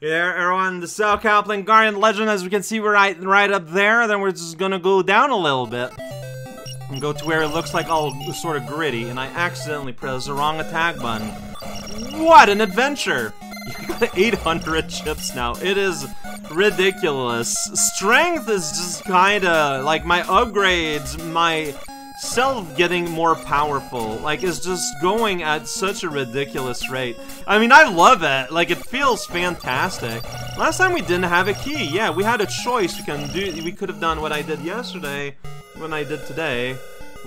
Here, everyone, the Cell Cowpling Guardian Legend, as we can see, we're right, right up there. Then we're just gonna go down a little bit. And go to where it looks like all sort of gritty, and I accidentally pressed the wrong attack button. What an adventure! You got 800 chips now. It is ridiculous. Strength is just kinda like my upgrades, my self getting more powerful, like, it's just going at such a ridiculous rate. I mean, I love it. Like, it feels fantastic. Last time we didn't have a key. Yeah, we had a choice. We can do. We could have done what I did yesterday, when I did today.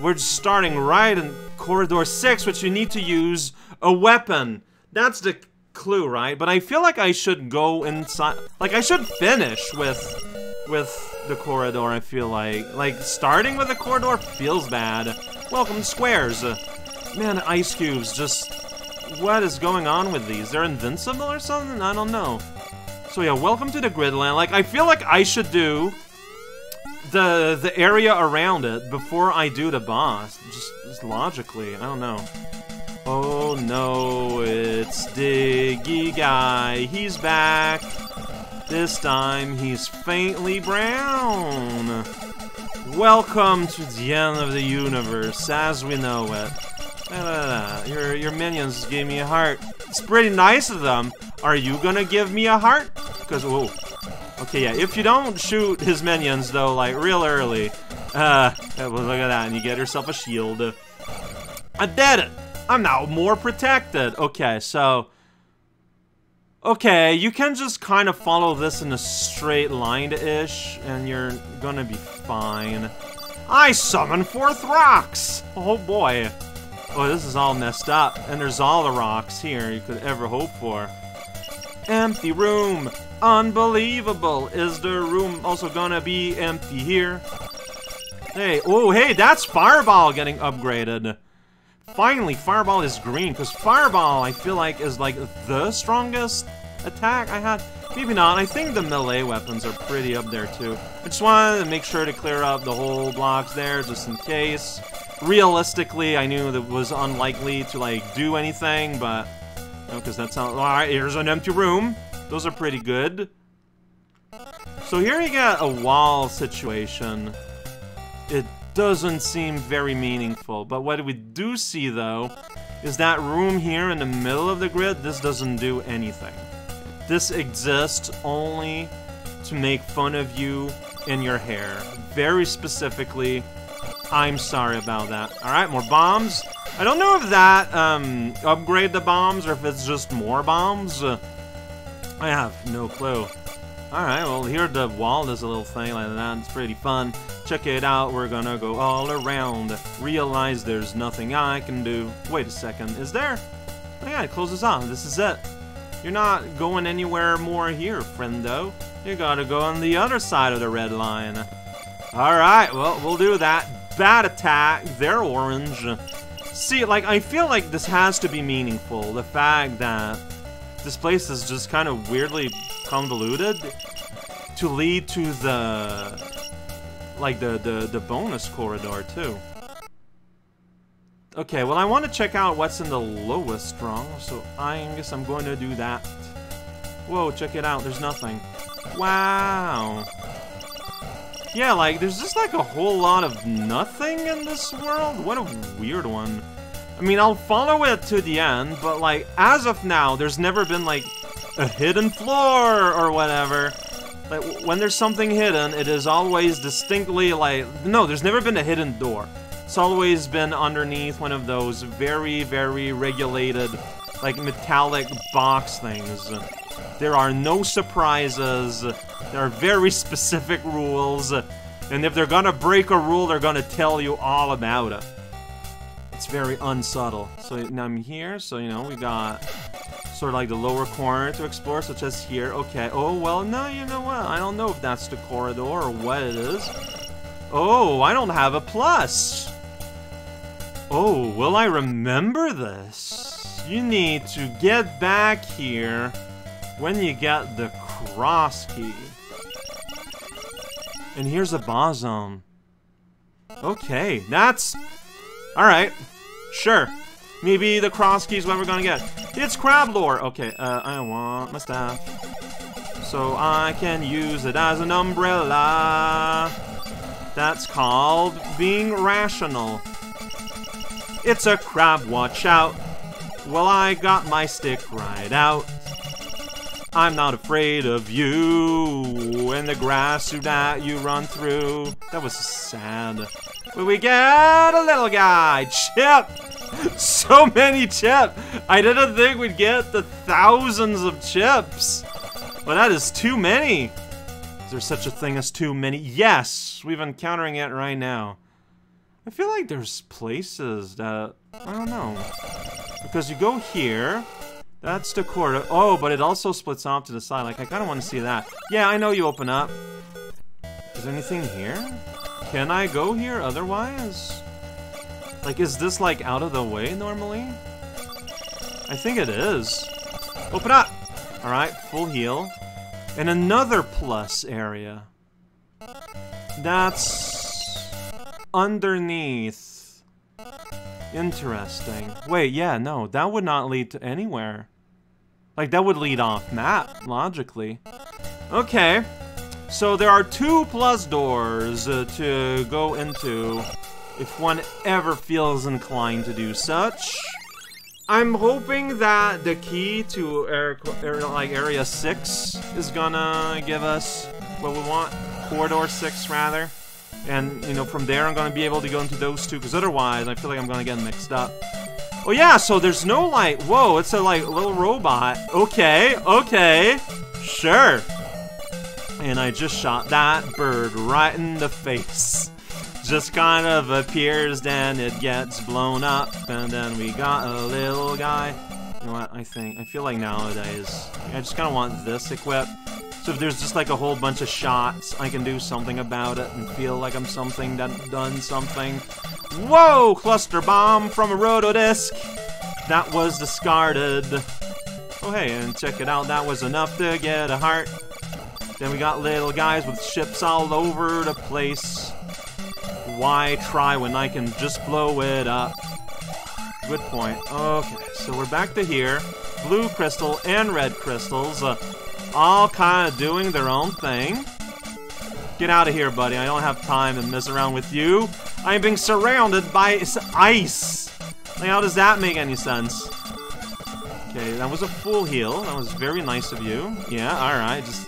We're just starting right in corridor six, which you need to use a weapon. That's the clue, right? But I feel like I should go inside. Like, I should finish with with the corridor, I feel like. Like, starting with the corridor feels bad. Welcome Squares. Man, ice cubes, just... What is going on with these? They're invincible or something? I don't know. So yeah, welcome to the Gridland. Like, I feel like I should do the the area around it before I do the boss. Just, just logically, I don't know. Oh no, it's Diggy Guy. He's back. This time, he's faintly brown. Welcome to the end of the universe as we know it. Your, your minions gave me a heart. It's pretty nice of them. Are you gonna give me a heart? Because, whoa. Okay, yeah, if you don't shoot his minions, though, like, real early, uh, well, look at that, and you get yourself a shield. I did it! I'm now more protected. Okay, so, Okay, you can just kind of follow this in a straight line-ish, and you're gonna be fine. I summon forth rocks! Oh boy. Oh, this is all messed up, and there's all the rocks here you could ever hope for. Empty room! Unbelievable! Is the room also gonna be empty here? Hey, oh, hey, that's Fireball getting upgraded. Finally, Fireball is green, because Fireball, I feel like, is like the strongest attack I had. Maybe not. I think the melee weapons are pretty up there, too. I just wanted to make sure to clear up the whole blocks there, just in case. Realistically, I knew that was unlikely to, like, do anything, but... because that's how... Alright, here's an empty room. Those are pretty good. So here you got a wall situation. It doesn't seem very meaningful. But what we do see, though, is that room here in the middle of the grid, this doesn't do anything. This exists only to make fun of you and your hair. Very specifically, I'm sorry about that. Alright, more bombs. I don't know if that um, upgrade the bombs or if it's just more bombs. Uh, I have no clue. Alright, well here the wall does a little thing like that. It's pretty fun. Check it out, we're gonna go all around. Realize there's nothing I can do. Wait a second, is there? Oh yeah, it closes off. This is it. You're not going anywhere more here, friendo. You gotta go on the other side of the red line. Alright, well, we'll do that. Bad attack, they're orange. See, like, I feel like this has to be meaningful. The fact that this place is just kind of weirdly convoluted to lead to the like the the the bonus corridor too. Okay, well I want to check out what's in the lowest rung, so I guess I'm going to do that. Whoa, check it out, there's nothing. Wow. Yeah, like, there's just like a whole lot of nothing in this world? What a weird one. I mean, I'll follow it to the end, but like, as of now, there's never been like a hidden floor or whatever. Like, when there's something hidden, it is always distinctly like, no, there's never been a hidden door. It's always been underneath one of those very, very regulated, like, metallic box things. There are no surprises. There are very specific rules. And if they're gonna break a rule, they're gonna tell you all about it. It's very unsubtle. So now I'm here, so, you know, we got sort of like the lower corner to explore, such as here. Okay. Oh, well, no, you know what? I don't know if that's the corridor or what it is. Oh, I don't have a plus. Oh, will I remember this? You need to get back here when you get the cross key. And here's a boson. Okay, that's... Alright, sure. Maybe the cross key is what we're gonna get. It's crab lore! Okay, uh, I want my staff. So I can use it as an umbrella. That's called being rational. It's a crab, watch out. Well, I got my stick right out. I'm not afraid of you and the grass that you run through. That was sad. But we get a little guy, Chip. So many chip. I didn't think we'd get the thousands of chips. But that is too many. Is there such a thing as too many? Yes, we've encountering it right now. I feel like there's places that, I don't know. Because you go here, that's the quarter. Oh, but it also splits off to the side. Like, I kind of want to see that. Yeah, I know you open up. Is there anything here? Can I go here otherwise? Like, is this, like, out of the way normally? I think it is. Open up! Alright, full heal. And another plus area. That's... underneath. Interesting. Wait, yeah, no, that would not lead to anywhere. Like, that would lead off map, logically. Okay. So there are two plus doors uh, to go into if one ever feels inclined to do such. I'm hoping that the key to air, air, like Area 6 is gonna give us what we want. Corridor 6, rather. And, you know, from there I'm gonna be able to go into those two, because otherwise I feel like I'm gonna get mixed up. Oh yeah, so there's no like, whoa, it's a like little robot. Okay, okay, sure. And I just shot that bird right in the face just kind of appears, then it gets blown up, and then we got a little guy. You know what, I think, I feel like nowadays, I just kind of want this equipped. So if there's just like a whole bunch of shots, I can do something about it and feel like I'm something that done something. Whoa! Cluster bomb from a rotodisc! That was discarded. Oh hey, and check it out, that was enough to get a heart. Then we got little guys with ships all over the place. Why try when I can just blow it up? Good point. Okay, so we're back to here. Blue crystal and red crystals, uh, all kind of doing their own thing. Get out of here, buddy. I don't have time to mess around with you. I'm being surrounded by ice. Like, how does that make any sense? Okay, that was a full heal. That was very nice of you. Yeah, alright. Just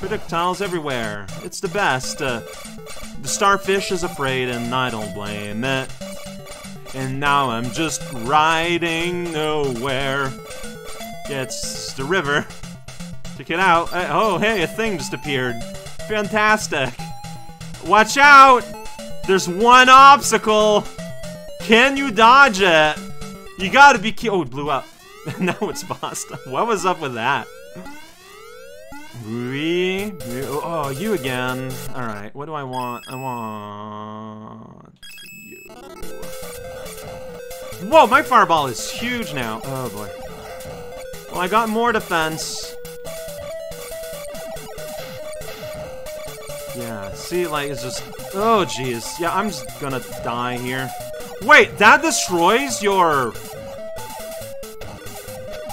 projectiles everywhere. It's the best. Uh, the starfish is afraid and I don't blame it. And now I'm just riding nowhere. It's the river. Check it out. Uh, oh, hey, a thing just appeared. Fantastic. Watch out! There's one obstacle! Can you dodge it? You gotta be Oh, it blew up. now it's Boston. What was up with that? We, oh, oh, you again. Alright, what do I want? I want you. Whoa, my fireball is huge now. Oh boy. Well, I got more defense. Yeah, see, like, it's just... Oh, jeez. Yeah, I'm just gonna die here. Wait, that destroys your...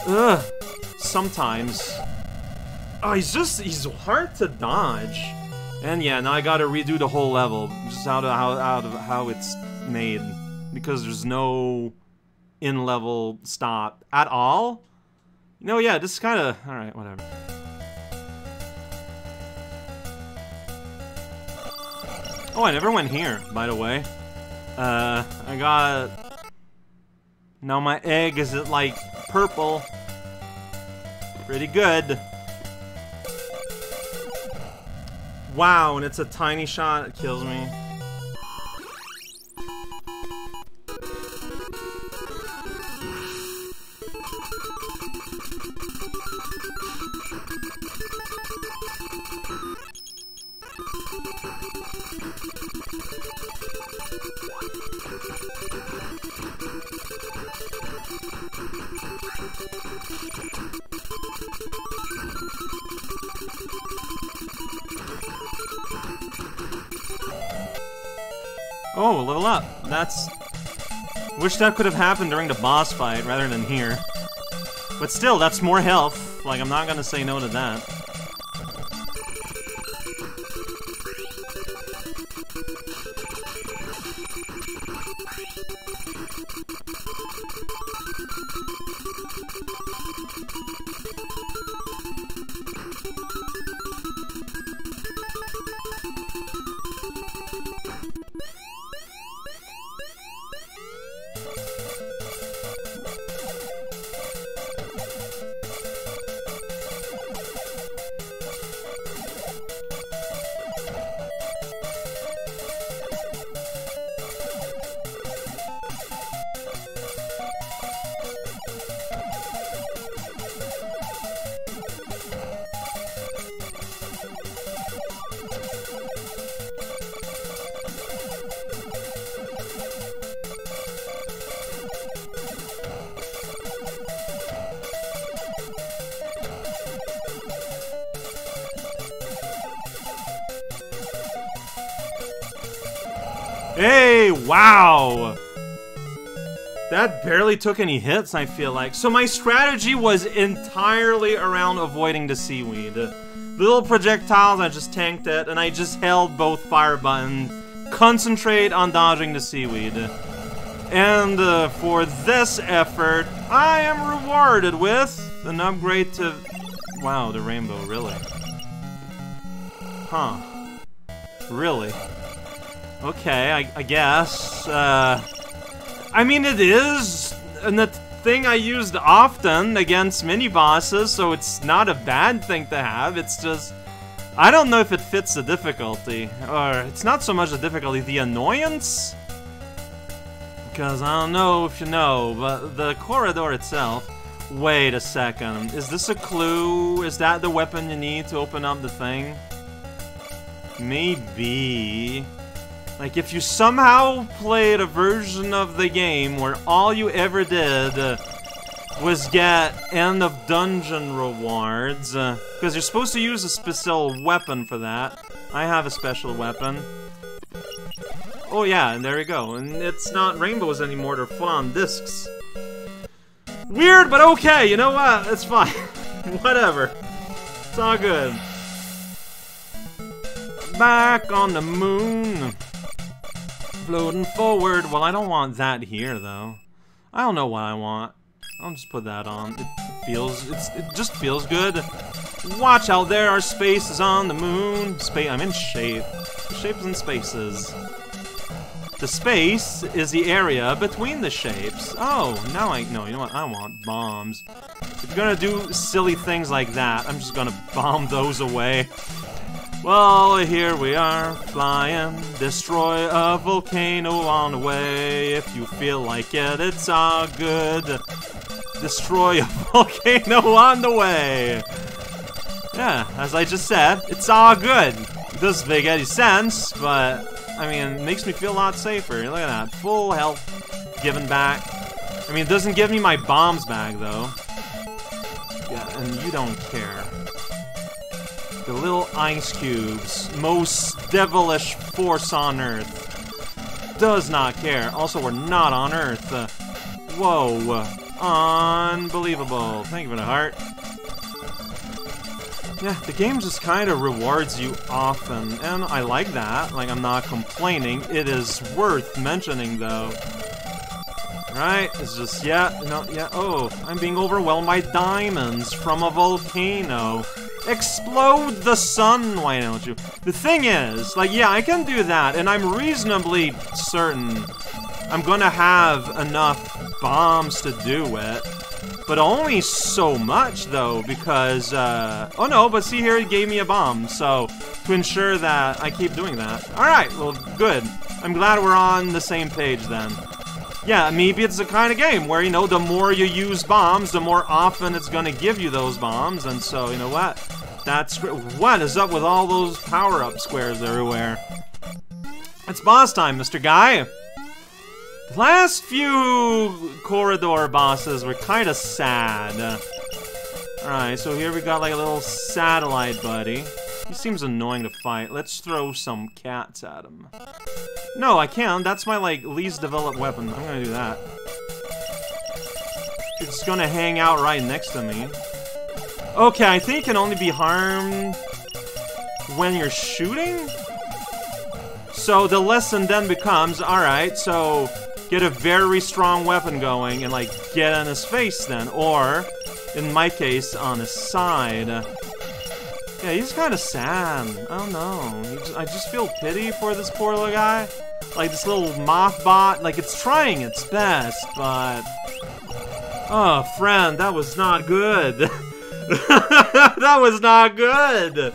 Ugh. Sometimes. Oh, he's just, he's hard to dodge. And yeah, now I gotta redo the whole level, just out of how, out of how it's made. Because there's no in-level stop at all. No, yeah, this is kind of, alright, whatever. Oh, I never went here, by the way. Uh, I got... Now my egg is, it like, purple. Pretty good. Wow, and it's a tiny shot, it kills me. Oh, level up. That's... Wish that could have happened during the boss fight rather than here. But still, that's more health. Like, I'm not gonna say no to that. Hey, wow! That barely took any hits, I feel like. So my strategy was entirely around avoiding the seaweed. Little projectiles, I just tanked it, and I just held both fire buttons. Concentrate on dodging the seaweed. And uh, for this effort, I am rewarded with an upgrade to... Wow, the rainbow, really? Huh. Really? Okay, I, I guess. Uh, I mean, it is a thing I used often against mini-bosses, so it's not a bad thing to have, it's just... I don't know if it fits the difficulty, or it's not so much the difficulty, the annoyance? Because I don't know if you know, but the corridor itself... Wait a second, is this a clue? Is that the weapon you need to open up the thing? Maybe... Like, if you somehow played a version of the game where all you ever did was get end of dungeon rewards, because uh, you're supposed to use a special weapon for that. I have a special weapon. Oh yeah, and there you go. And it's not rainbows anymore, they're full-on discs. Weird, but okay, you know what? It's fine. Whatever. It's all good. Back on the moon. Floating forward. Well, I don't want that here, though. I don't know what I want. I'll just put that on. It feels, It's. it just feels good. Watch out there, our space is on the moon. Space, I'm in shape. Shapes and spaces. The space is the area between the shapes. Oh, now I know. You know what? I want bombs. If you're gonna do silly things like that, I'm just gonna bomb those away. Well, here we are, flying, destroy a volcano on the way. If you feel like it, it's all good. Destroy a volcano on the way. Yeah, as I just said, it's all good. It doesn't make any sense, but, I mean, it makes me feel a lot safer. Look at that, full health given back. I mean, it doesn't give me my bombs back, though. Yeah, and you don't care. The little ice cubes. Most devilish force on Earth. Does not care. Also, we're not on Earth. Uh, whoa. Unbelievable. Thank you for the heart. Yeah, the game just kind of rewards you often, and I like that. Like, I'm not complaining. It is worth mentioning, though. Right? It's just, yeah, no, yeah, oh, I'm being overwhelmed by diamonds from a volcano. Explode the sun, why don't you? The thing is, like, yeah, I can do that, and I'm reasonably certain I'm gonna have enough bombs to do it. But only so much, though, because, uh... Oh, no, but see here, it gave me a bomb, so... To ensure that I keep doing that. Alright, well, good. I'm glad we're on the same page, then. Yeah, maybe it's the kind of game where, you know, the more you use bombs, the more often it's gonna give you those bombs, and so, you know what? That's What is up with all those power-up squares everywhere? It's boss time, Mr. Guy! The last few corridor bosses were kinda sad. Alright, so here we got like a little satellite buddy. He seems annoying to fight. Let's throw some cats at him. No, I can't. That's my, like, least developed weapon. I'm gonna do that. It's gonna hang out right next to me. Okay, I think it can only be harmed when you're shooting? So the lesson then becomes, alright, so get a very strong weapon going and like get on his face then, or in my case, on his side. Yeah, he's kind of sad. I don't know. Just, I just feel pity for this poor little guy. Like this little moth bot, like it's trying its best, but... Oh, friend, that was not good. that was not good!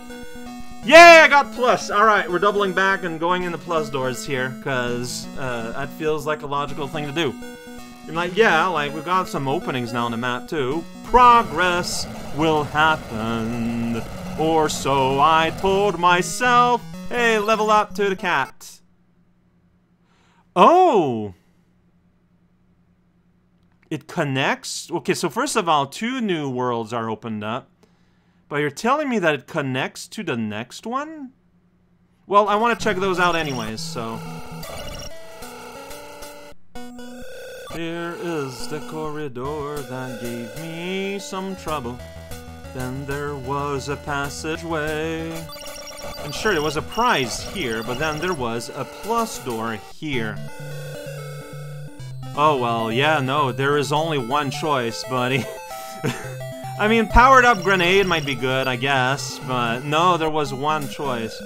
Yay, I got plus! Alright, we're doubling back and going in the plus doors here, because uh, that feels like a logical thing to do. And like, yeah, like, we've got some openings now on the map, too. Progress will happen, or so I told myself. Hey, level up to the cat. Oh! It connects? Okay, so first of all, two new worlds are opened up. But you're telling me that it connects to the next one? Well, I want to check those out anyways, so... Here is the corridor that gave me some trouble. Then there was a passageway. And sure, there was a prize here, but then there was a plus door here. Oh, well, yeah, no, there is only one choice, buddy. I mean, powered up grenade might be good, I guess, but no, there was one choice.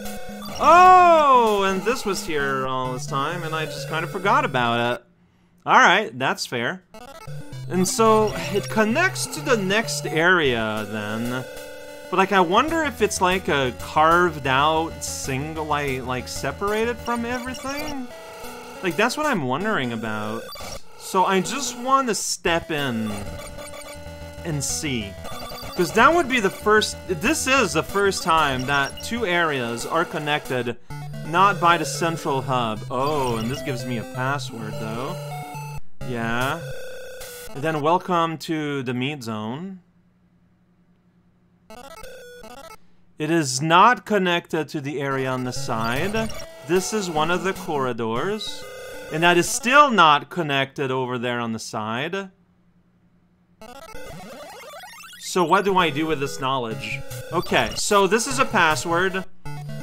Oh, and this was here all this time, and I just kind of forgot about it. Alright, that's fair. And so, it connects to the next area, then. But, like, I wonder if it's, like, a carved out, single, like, like separated from everything? Like, that's what I'm wondering about. So I just want to step in and see. Because that would be the first... This is the first time that two areas are connected not by the central hub. Oh, and this gives me a password, though. Yeah. Then welcome to the meat zone. It is not connected to the area on the side. This is one of the corridors. And that is still not connected over there on the side. So what do I do with this knowledge? Okay, so this is a password.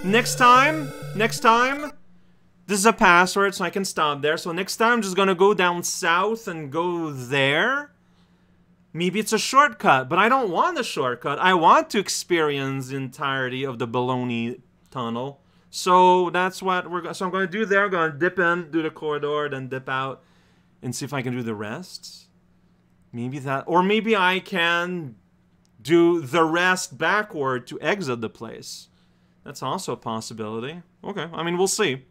Next time, next time, this is a password, so I can stop there. So next time, I'm just gonna go down south and go there. Maybe it's a shortcut, but I don't want a shortcut. I want to experience the entirety of the Baloney Tunnel. So that's what we're so I'm going to do there. I'm going to dip in, do the corridor, then dip out, and see if I can do the rest. Maybe that, or maybe I can do the rest backward to exit the place. That's also a possibility. Okay, I mean, we'll see.